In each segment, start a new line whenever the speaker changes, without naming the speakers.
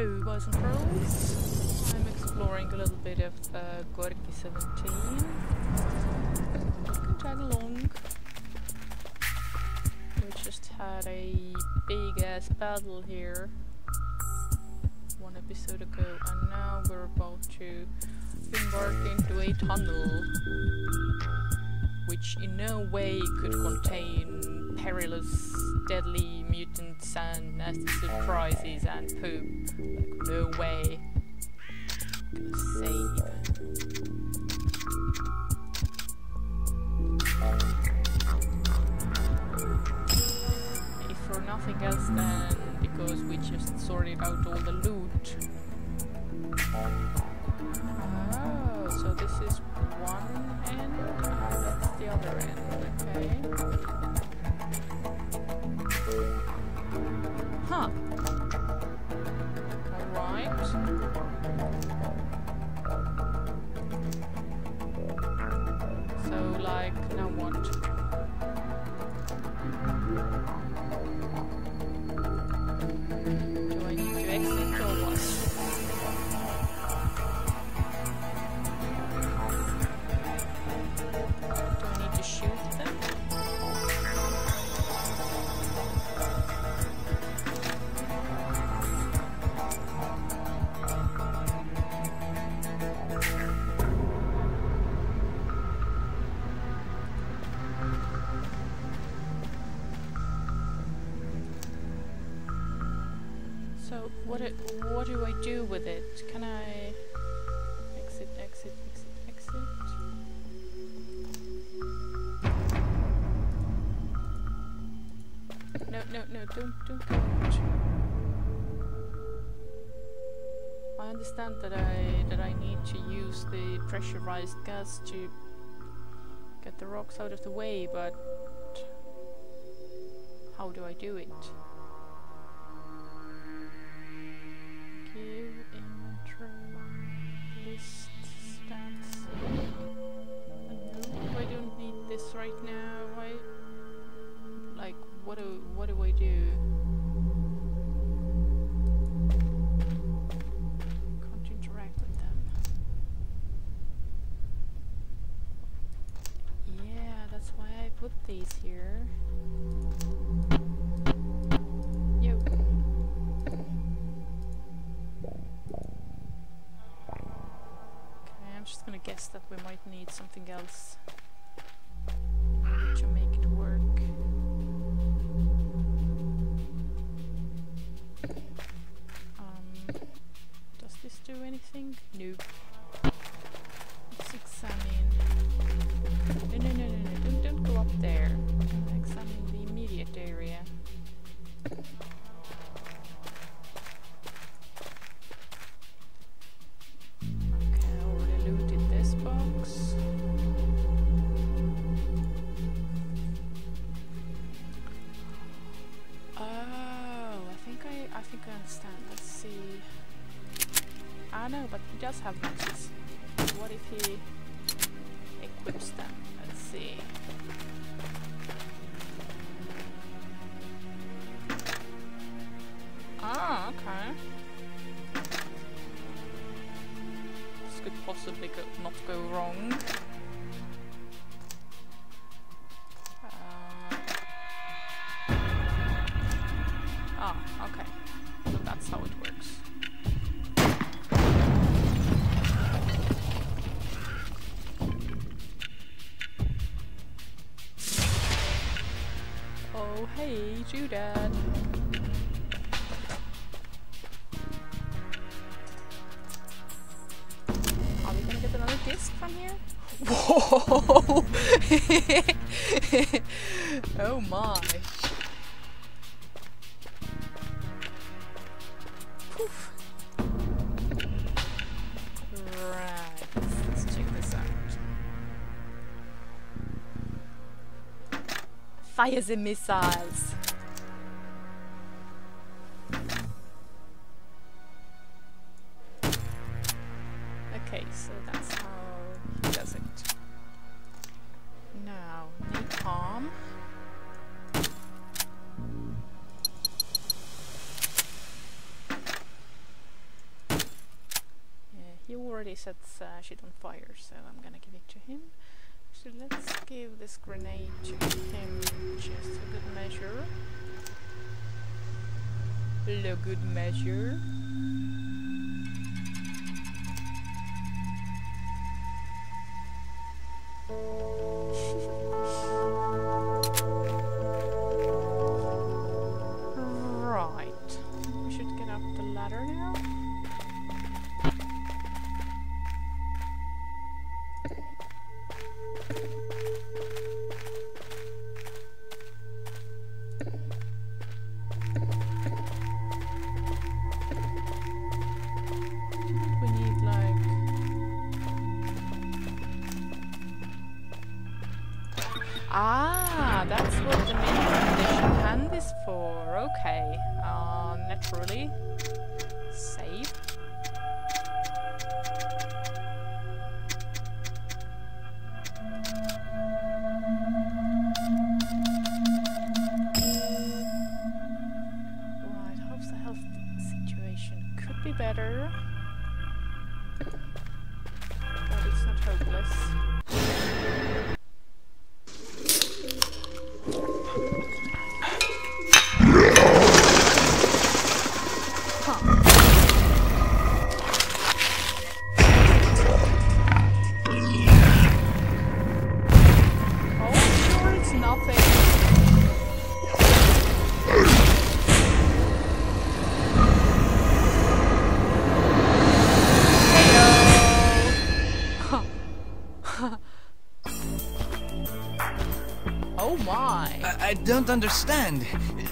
Hello, boys and girls. I'm exploring a little bit of uh, Gorky 17. You can tag along. We just had a big ass battle here one episode ago, and now we're about to embark into a tunnel which in no way could contain perilous, deadly mutants and nasty surprises and poop. Like, no way. Gonna save. If for nothing else then because we just sorted out all the loot. Oh, so this is other end, okay. No, don't, don't go. I understand that I that I need to use the pressurized gas to get the rocks out of the way, but how do I do it? We might need something else have matches. What if he equips them? Let's see. Ah, okay. This could possibly go, not go wrong. Hey, Judah. Are we gonna get another disc from here? Whoa! oh my. Poof. Right, let's check this out. Fires and missiles. this grenade to him just a good measure. A good measure.
don't understand.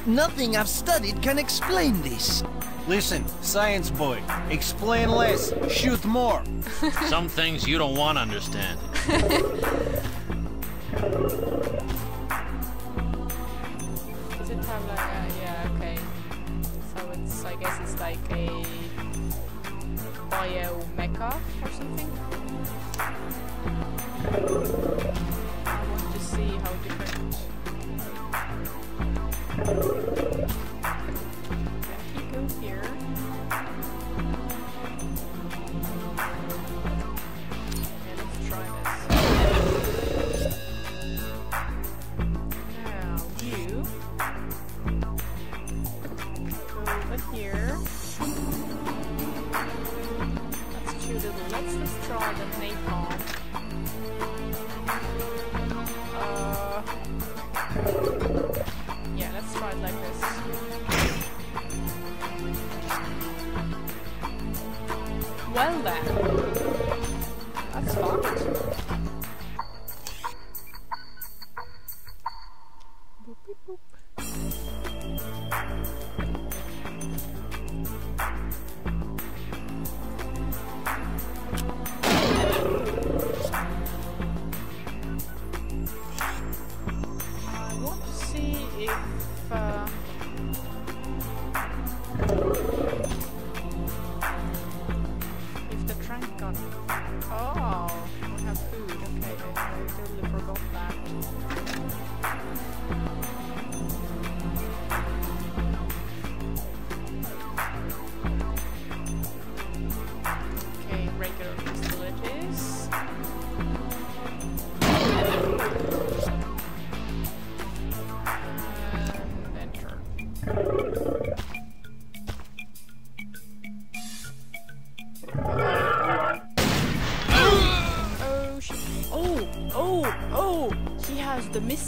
Nothing I've studied can explain this.
Listen, science boy, explain less, shoot more.
Some things you don't want to understand.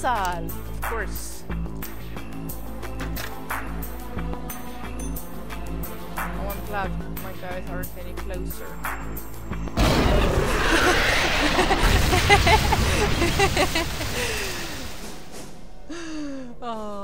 Universal. Of course. I want to laugh. my guys aren't any closer. oh.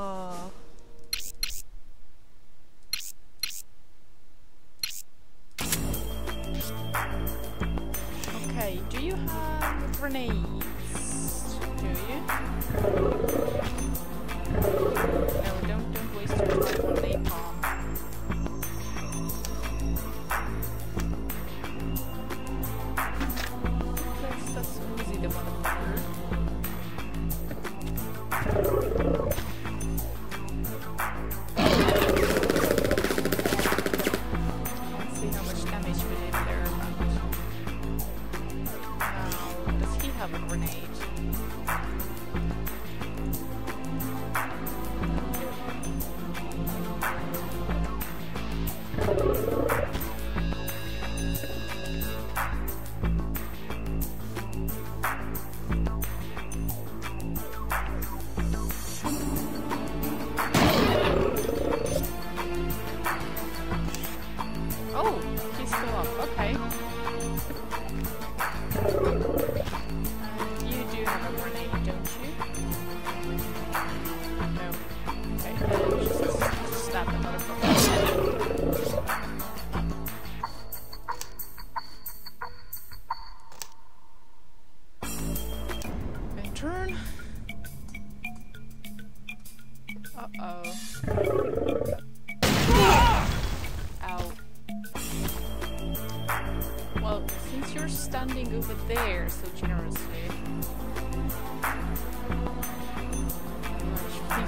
over there so generously.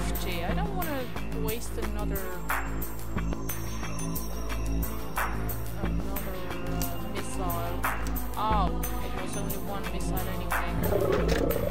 50. I don't want to waste another... another uh, missile. Oh, it was only one missile anyway.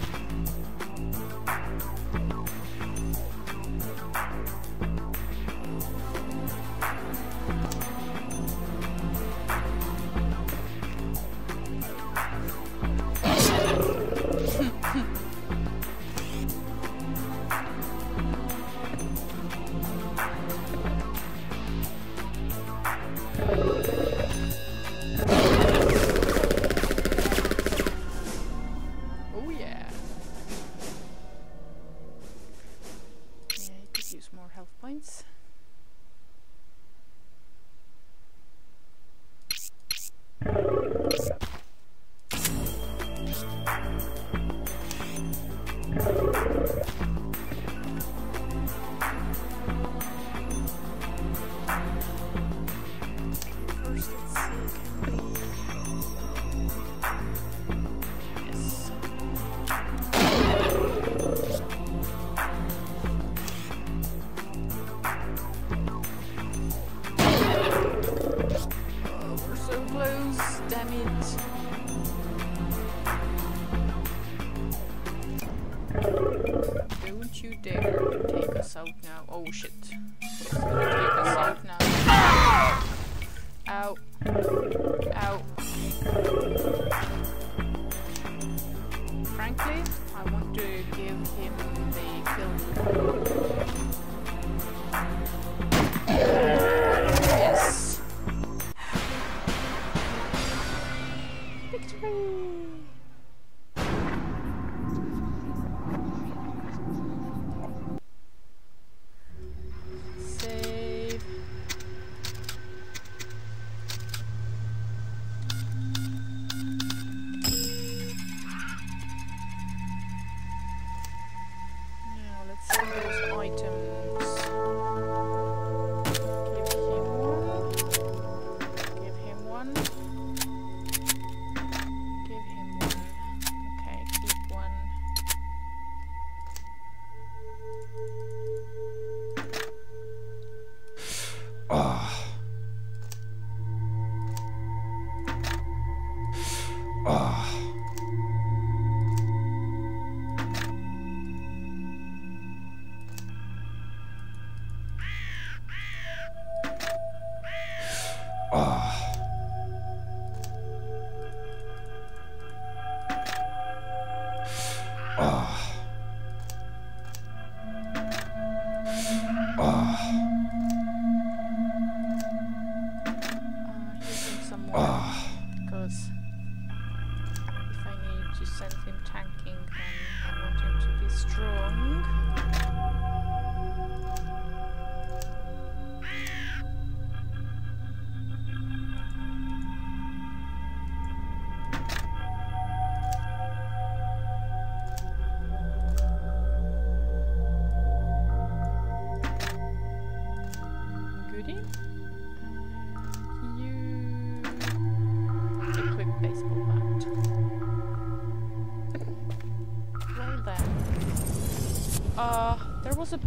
was a...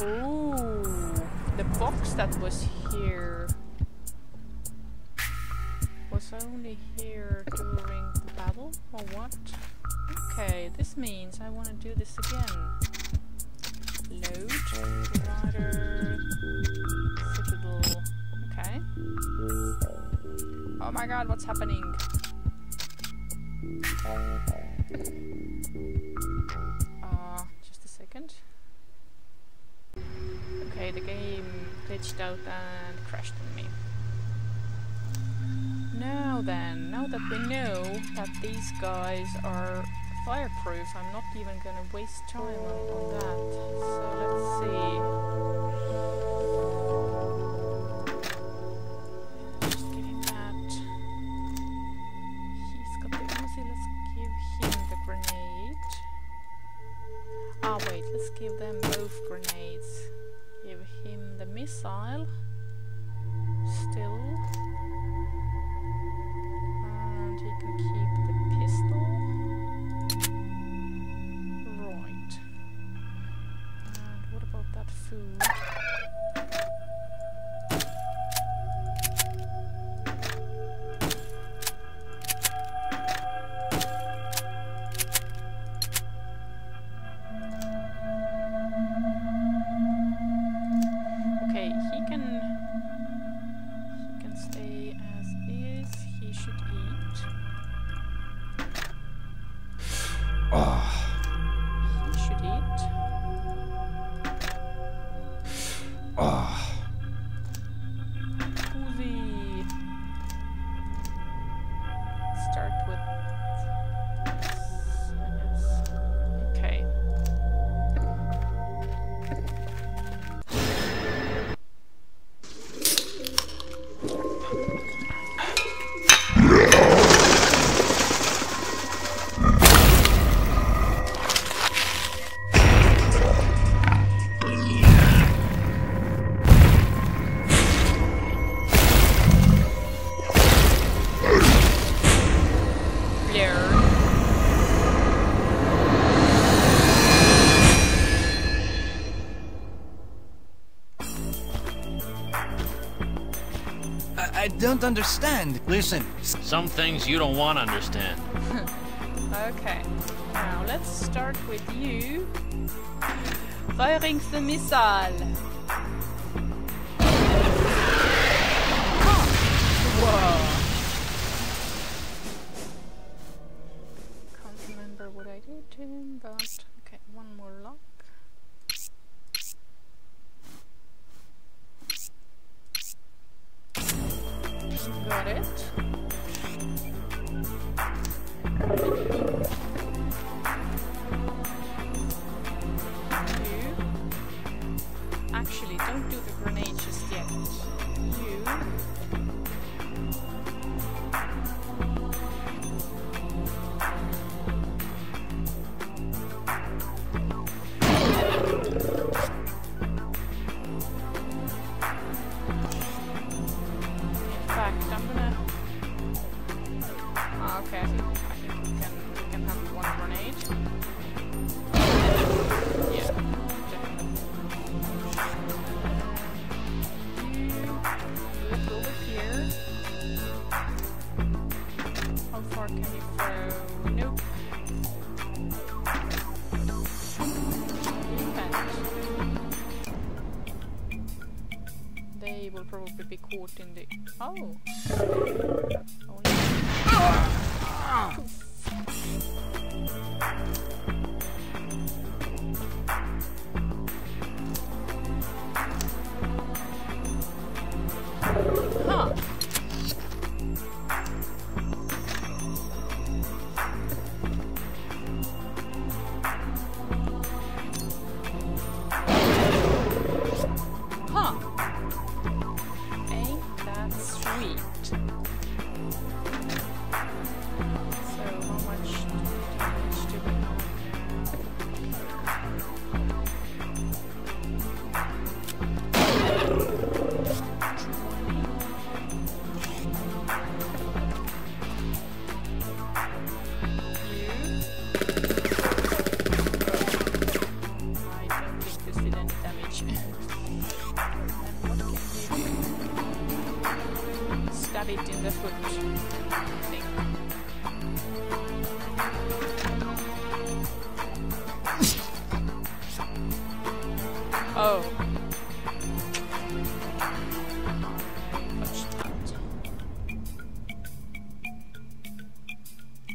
Oh, the box that was here was only here during the battle, or what? Okay, this means I want to do this again. Load, citadel. Okay. Oh my god, what's happening? Okay, the game glitched out and crashed on me. Now then, now that we know that these guys are fireproof, I'm not even gonna waste time on, on that. So let's see.
Don't understand.
Listen,
Some things you don't want to understand.
Okay. Now let's start with you. Firing the missile. Okay, we can have one grenade. Yeah, over here. How far can you throw? Nope. They will probably be caught in the. Oh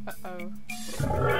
Uh-oh.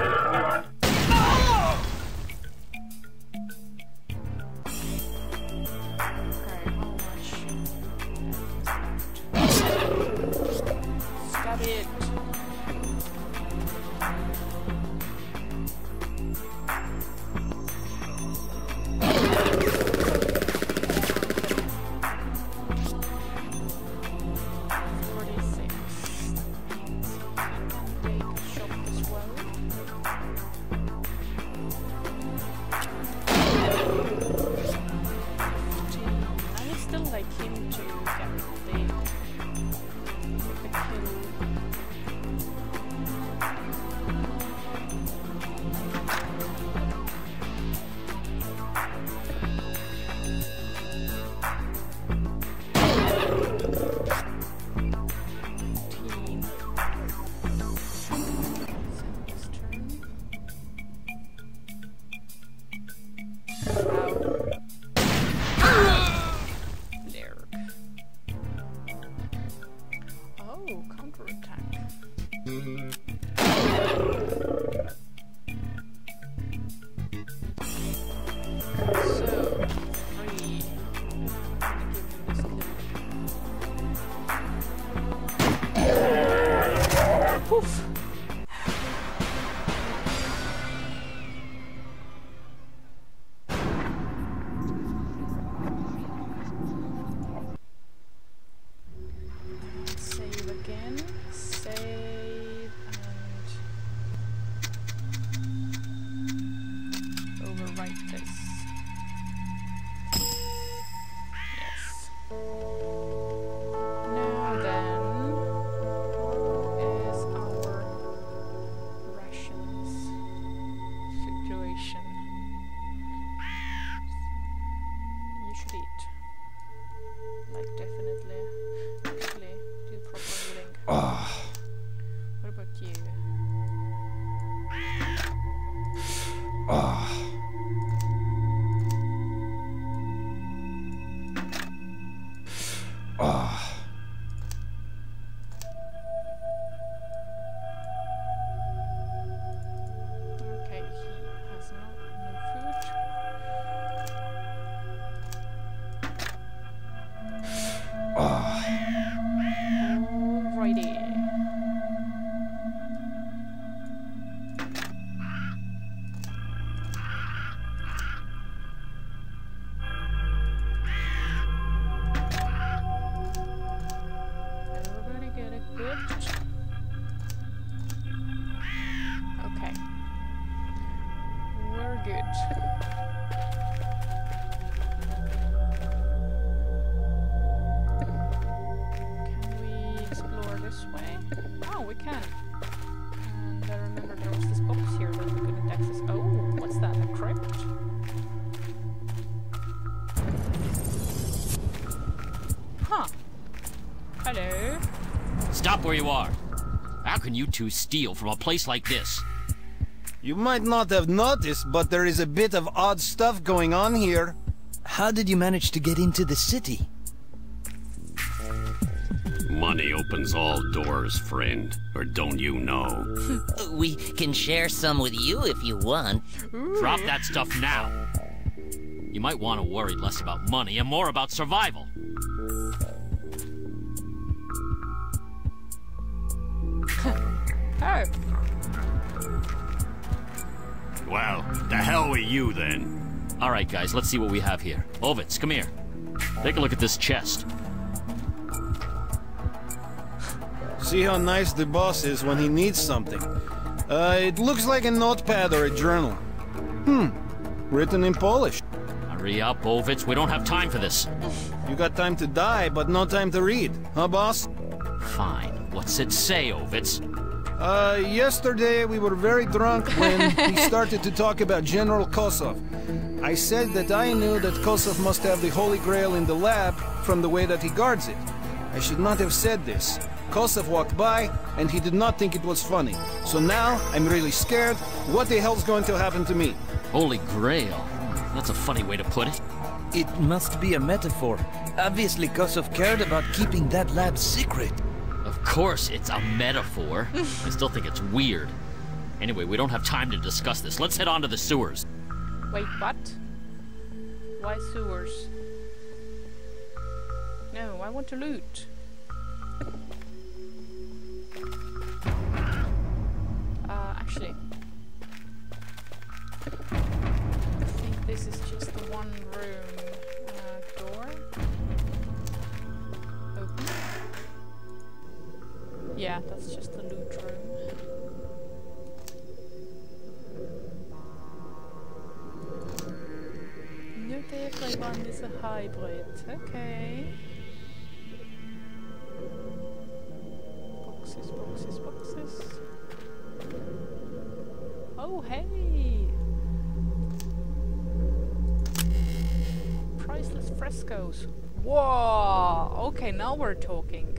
Can you
two steal from a place like this?
You might not have noticed, but there is a bit of odd stuff going on here.
How did you manage to get into the city?
Money opens all doors, friend. Or don't you know?
We can share some with you if you want.
Drop that stuff now. You might want to worry less about money and more about survival.
Oh.
Well, the hell with you then.
All right, guys, let's see what we have here. Ovitz, come here. Take a look at this chest.
See how nice the boss is when he needs something. Uh, it looks like a notepad or a journal. Hmm. Written in Polish.
Hurry up, Ovitz. We don't have time for this.
You got time to die, but no time to read. Huh, boss?
Fine. What's it say, Ovitz?
Uh, yesterday we were very drunk when he started to talk about General Kosov. I said that I knew that Kosov must have the Holy Grail in the lab from the way that he guards it. I should not have said this. Kosov walked by, and he did not think it was funny. So now, I'm really scared. What the hell's going to happen to me?
Holy Grail. That's a funny way to put it.
It must be a metaphor. Obviously, Kosov cared about keeping that lab secret
course it's a metaphor. I still think it's weird. Anyway, we don't have time to discuss this. Let's head on to the sewers.
Wait, what? Why sewers? No, I want to loot. Uh, actually... I think this is just the one room. Yeah, that's just the loot room. New vehicle one is a hybrid. Okay. Boxes, boxes, boxes. Oh, hey! Priceless frescoes. Whoa! Okay, now we're talking.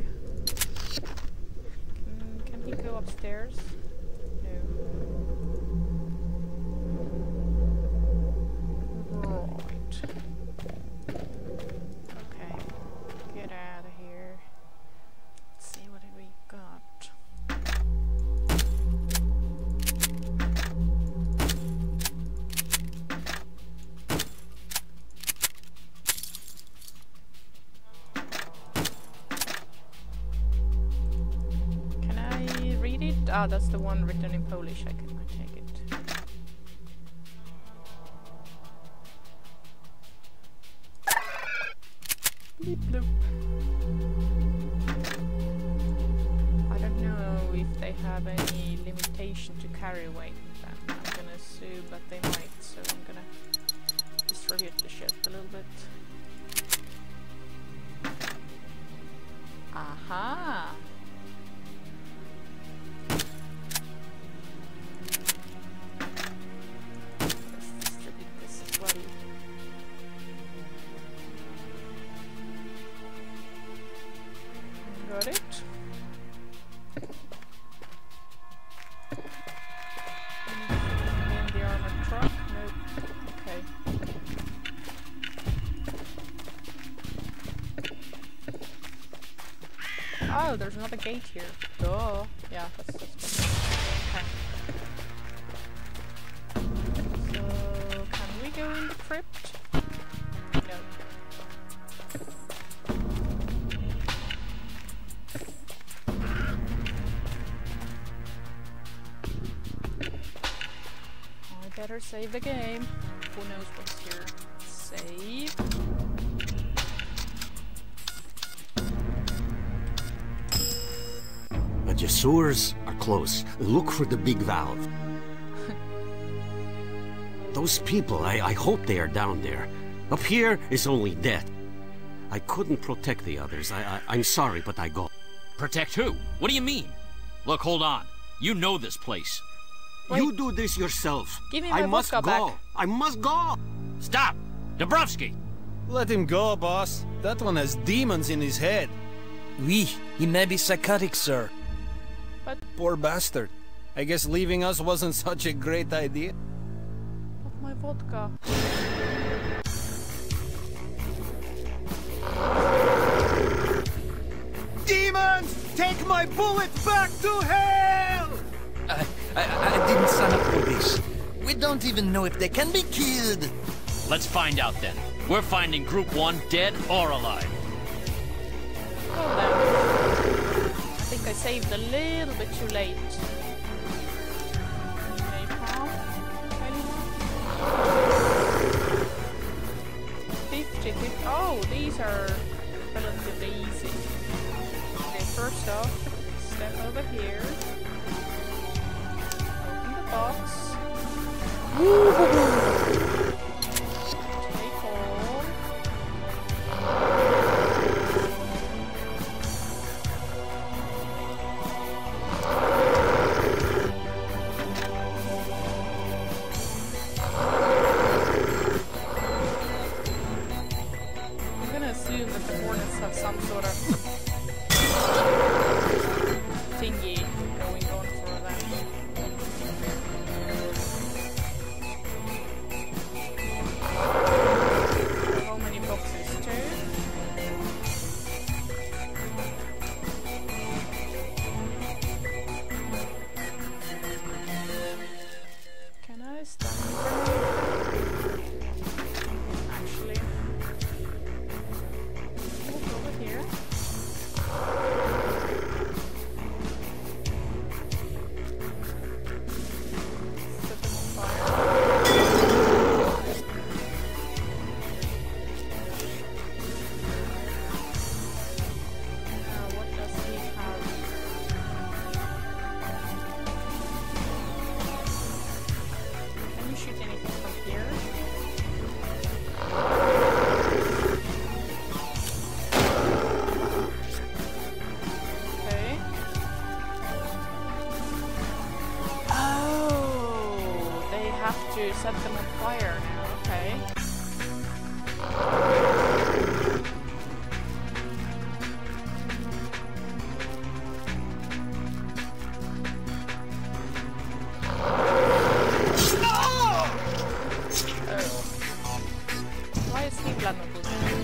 Can, can he go upstairs? Weight. I'm gonna assume but they might, so I'm gonna distribute the ship a little bit. Oh, there's another gate here. Duh. Yeah, that's just okay. So, can we go in the crypt? No. I better save the game. Who knows what's here? Save.
Sewers are close. Look for the big valve. Those people, I, I hope they are down there. Up here is only death. I couldn't protect the others. I, I, I'm sorry, but I go.
Protect who? What do you mean? Look, hold on. You know this place.
You do this yourself.
Give me my I
must go.
back.
I must go.
Stop! Dabrowski!
Let him go, boss. That one has demons in his head.
Oui, he may be psychotic, sir.
Poor bastard. I guess leaving us wasn't such a great idea.
But my vodka.
Demons! Take my bullet back to hell!
I, I, I didn't sign up for this. We don't even know if they can be killed.
Let's find out then. We're finding Group 1 dead or alive.
Well then. I saved a little bit too late. Napalm? 50, 50. Oh, these are relatively easy. Okay, first off, step over here. Why is he flammable?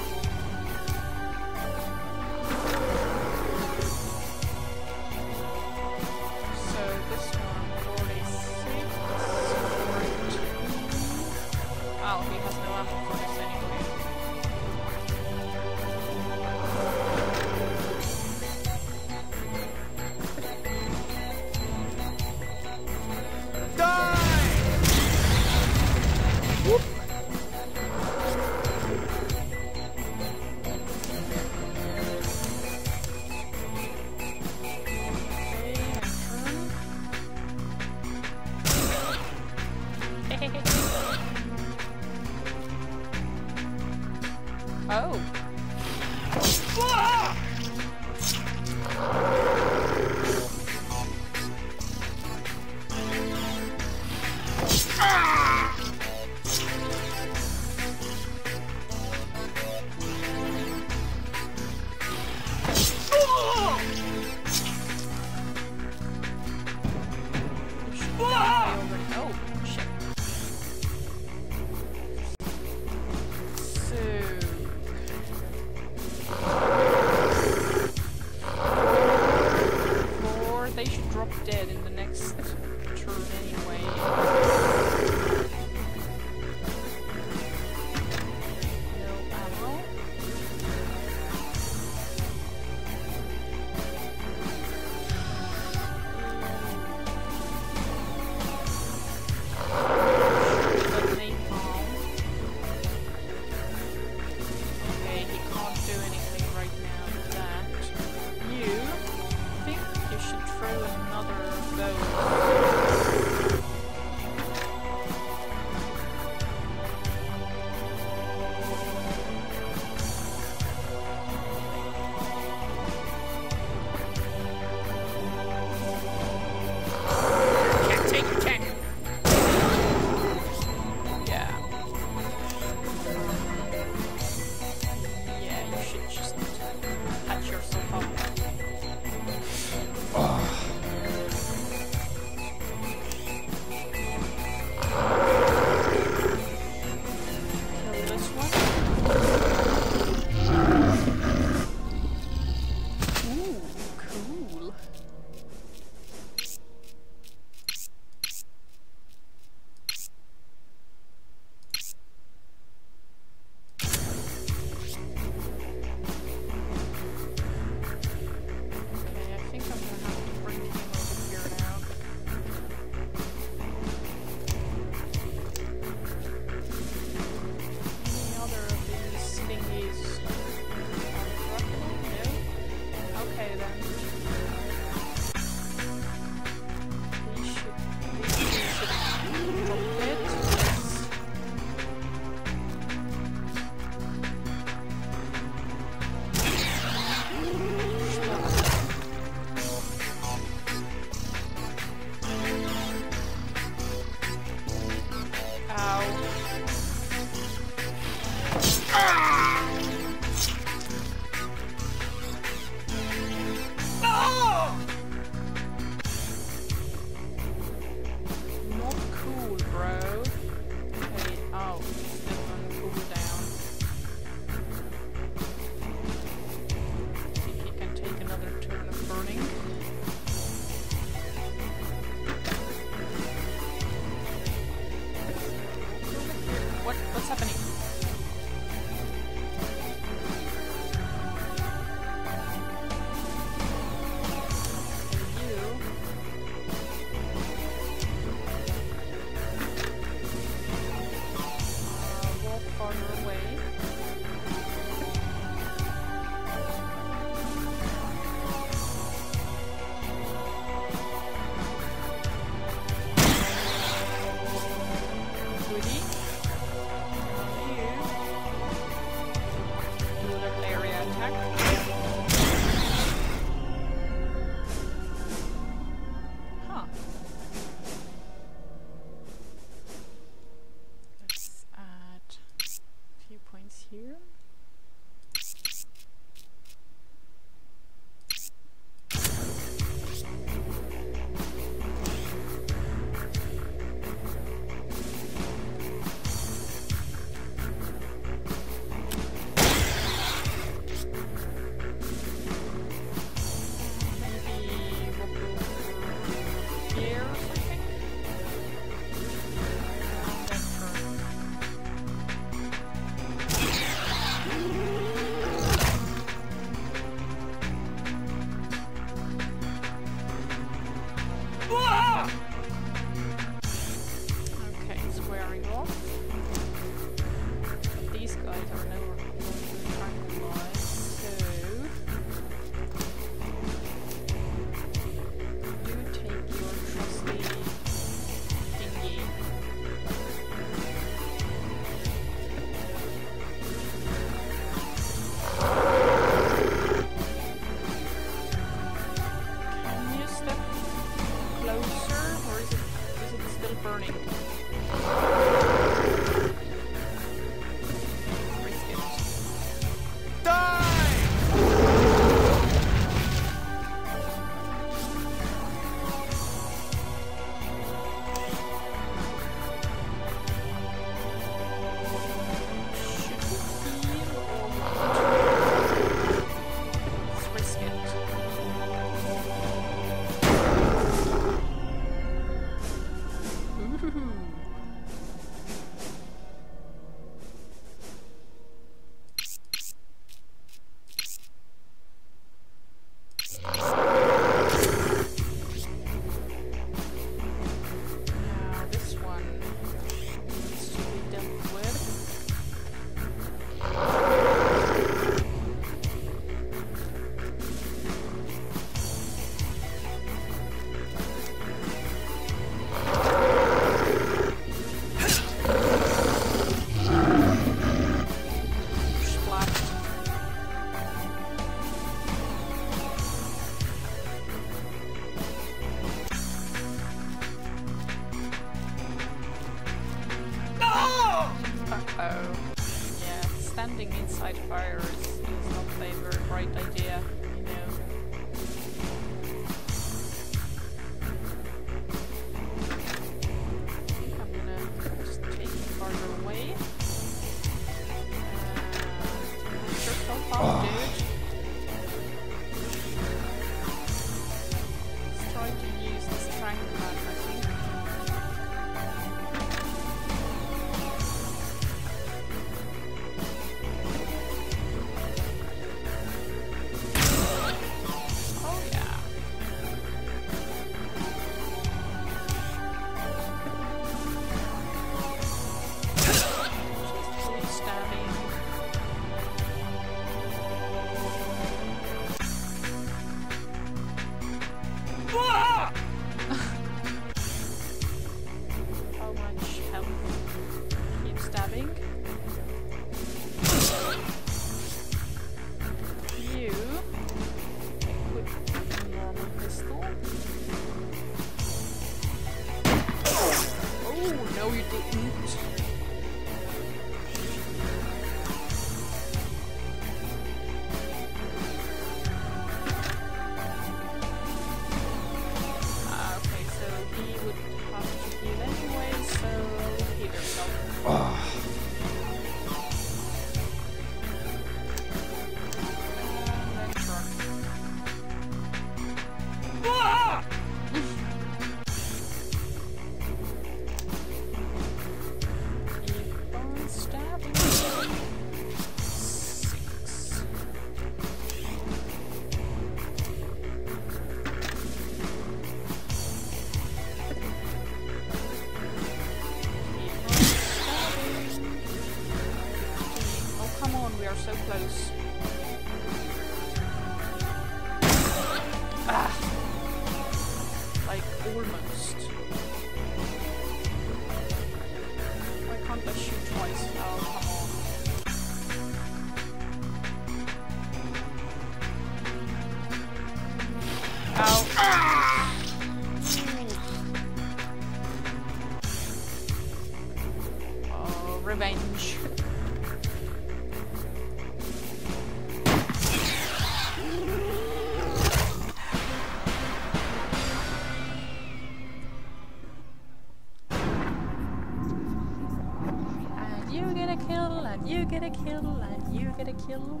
kill?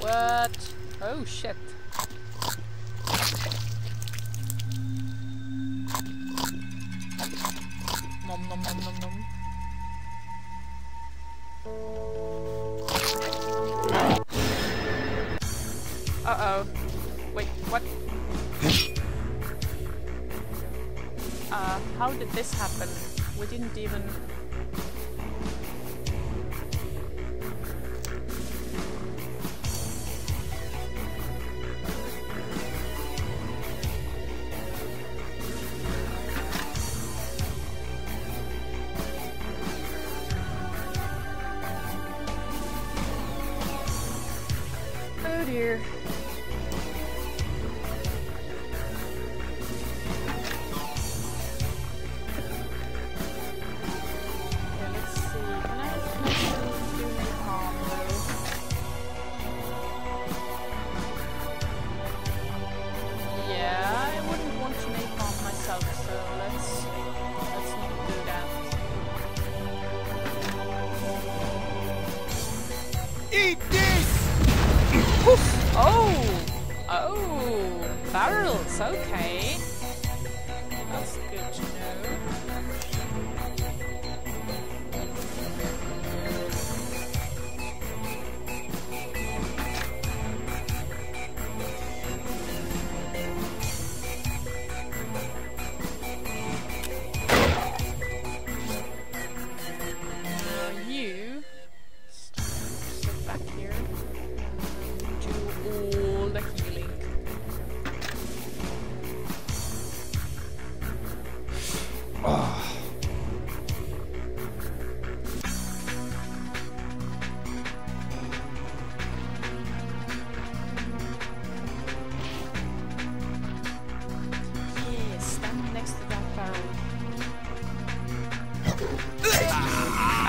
What? Oh shit. Nom nom nom nom nom. Uh oh. Wait, what? Uh, how did this happen? We didn't even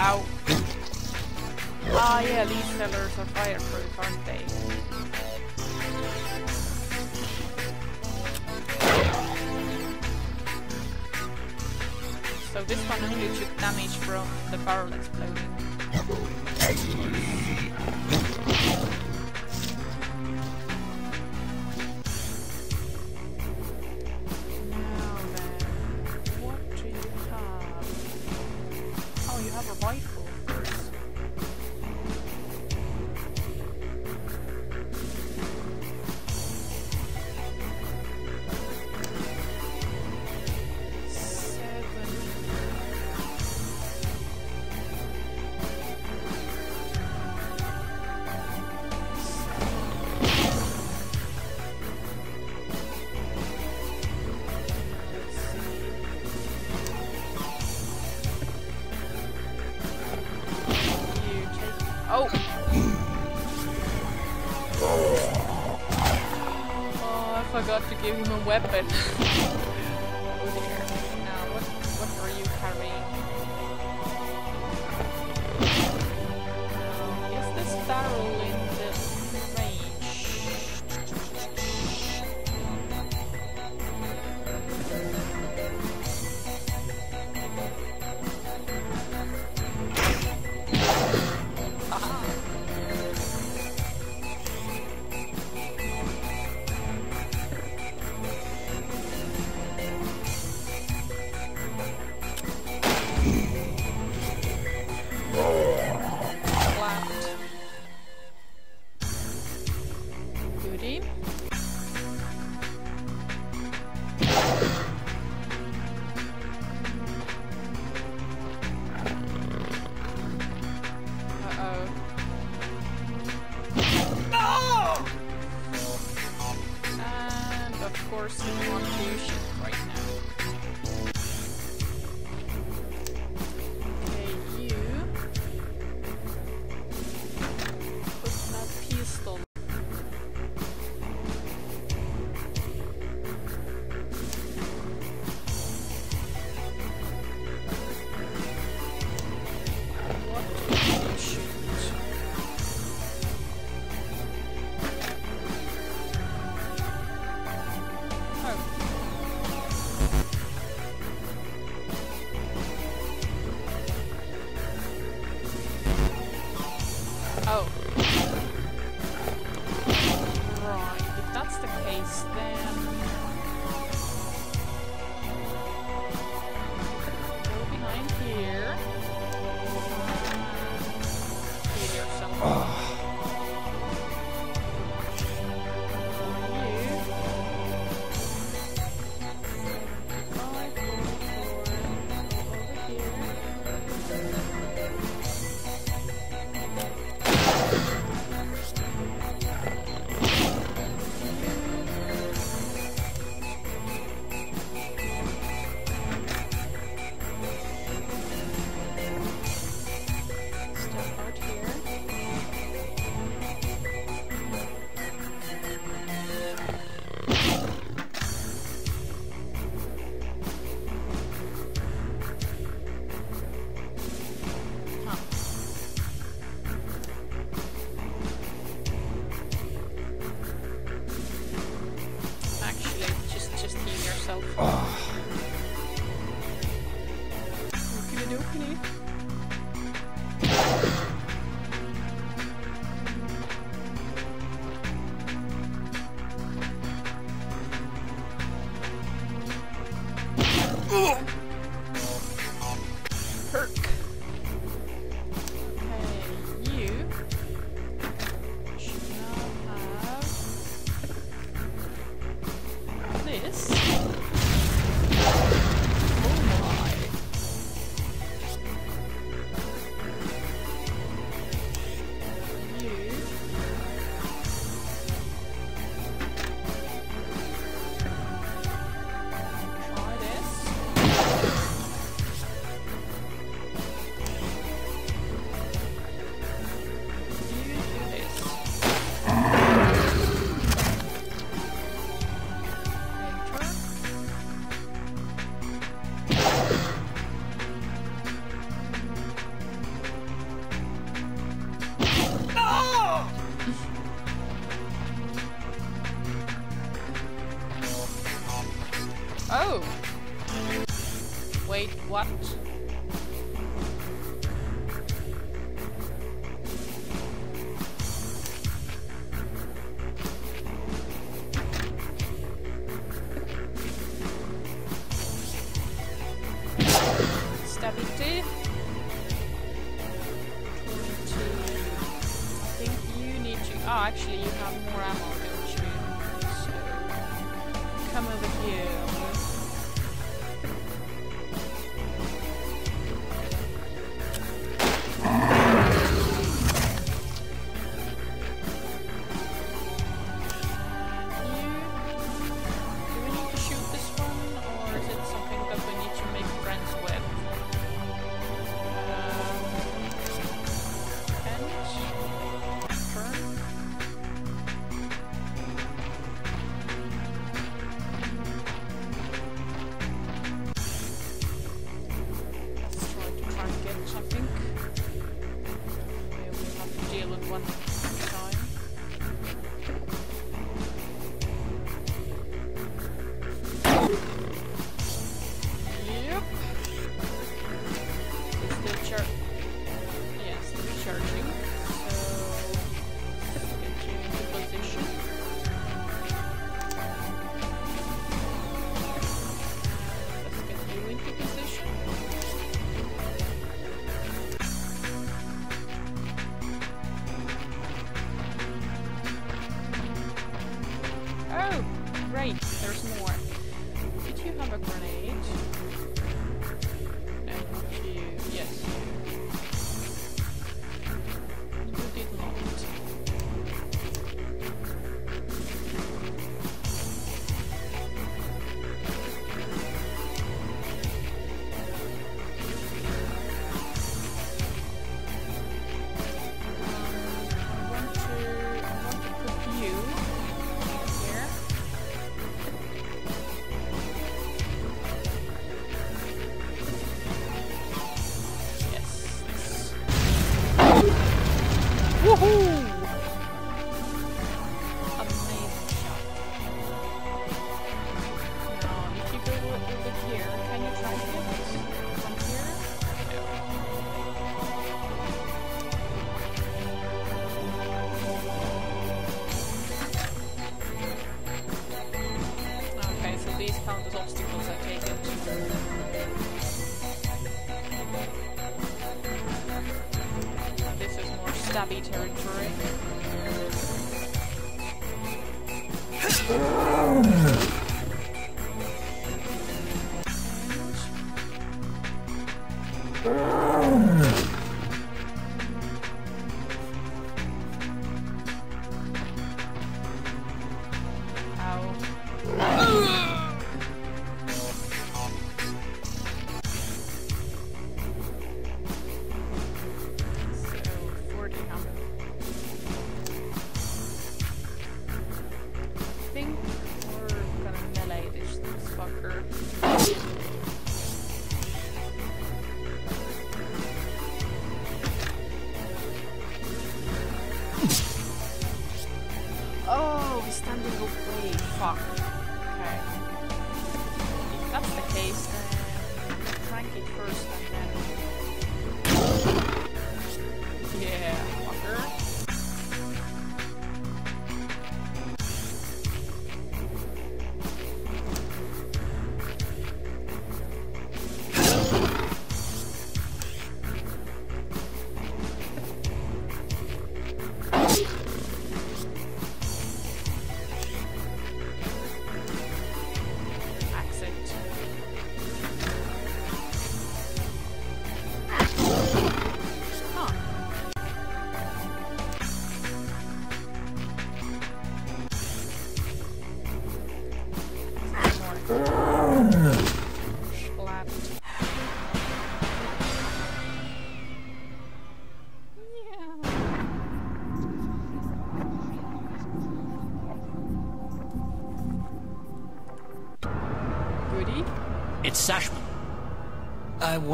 Ow. Ah, yeah, these cellars are fireproof, aren't they? So this one only took damage from the barrel exploding. game. Oh, actually you have more ammo, don't you? So, come over here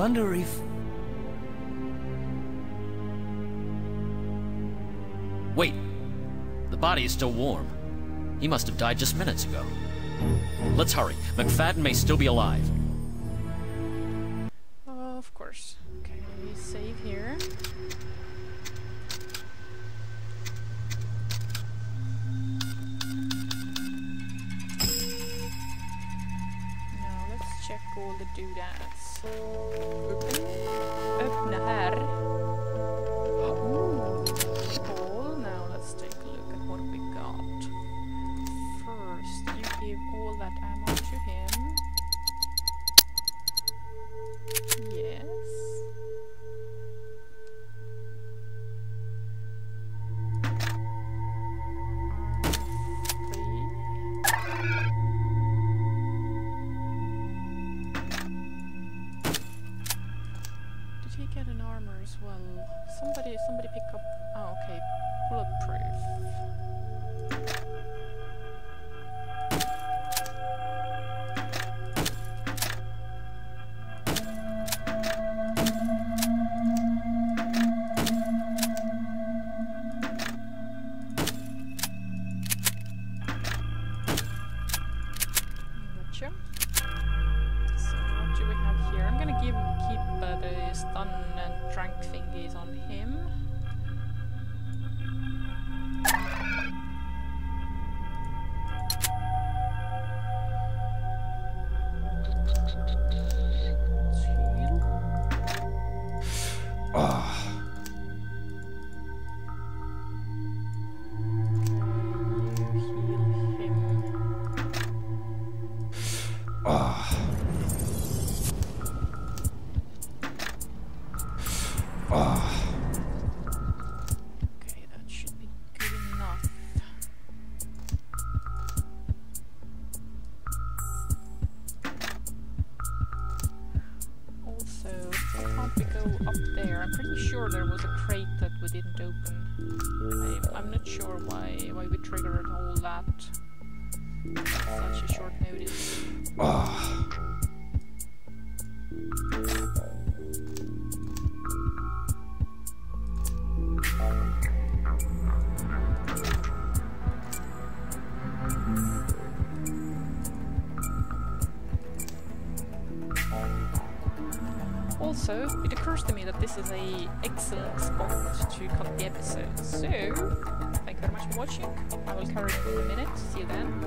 wonder if...
Wait! The body is still warm. He must have died just minutes ago. Let's hurry. McFadden may still be alive.
also, it occurs to me that this is a excellent spot to cut the episode. So, thank you very much for watching. I will carry it in a minute. See you then.